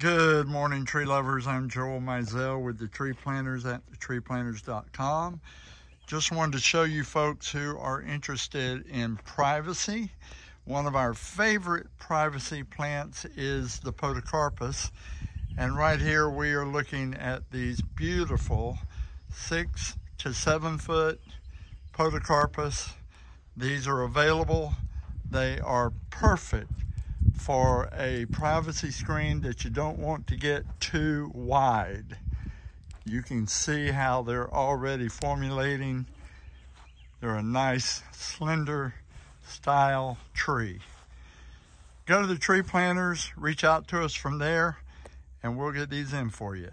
Good morning, tree lovers. I'm Joel Mizell with the Tree Planters at treeplanters.com. Just wanted to show you folks who are interested in privacy. One of our favorite privacy plants is the Podocarpus. And right here we are looking at these beautiful six to seven foot Podocarpus. These are available. They are perfect for a privacy screen that you don't want to get too wide. You can see how they're already formulating. They're a nice, slender style tree. Go to the tree planters, reach out to us from there, and we'll get these in for you.